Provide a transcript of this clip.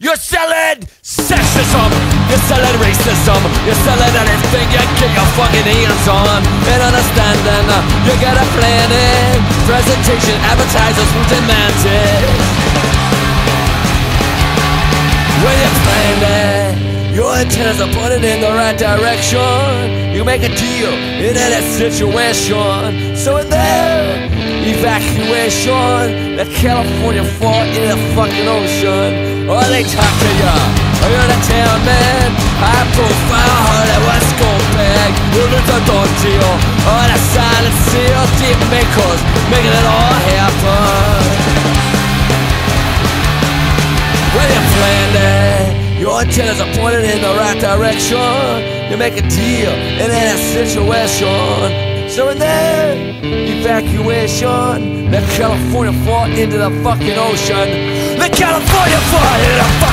You're selling sexism, you're selling racism, you're selling anything you get your fucking hands on. And understanding, you got a plan it. Presentation, advertisers who demand it. When you're playing it, your antennas are pointed in the right direction. You make a deal in any situation. So in there, evacuation, let California fall into the fucking ocean. Or they talk to ya. Oh, you're the town man. High profile Hollywood scumbag You're the dog deal On a silent seal Deep makers Making it all happen. When you're planning Your antennas are pointed in the right direction. You make a deal in any situation. So in there, evacuation, let California fall into the fucking ocean. The California fall into the